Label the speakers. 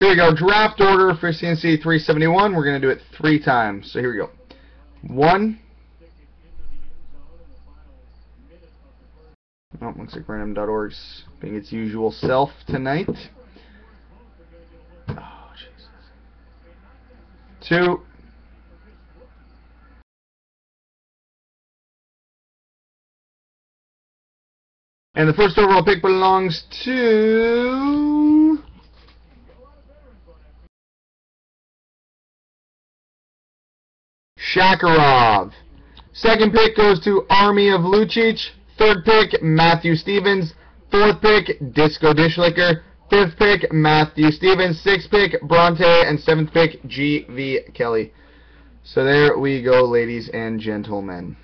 Speaker 1: Here we go. Draft order for CNC 371. We're going to do it three times. So here we go. One. Oh, looks like random.org's being its usual self tonight. Oh, Jesus. Two. And the first overall pick belongs to... Shakarov. Second pick goes to Army of Lucic. Third pick, Matthew Stevens. Fourth pick, Disco Dishlicker. Fifth pick, Matthew Stevens. Sixth pick, Bronte. And seventh pick, G.V. Kelly. So there we go, ladies and gentlemen.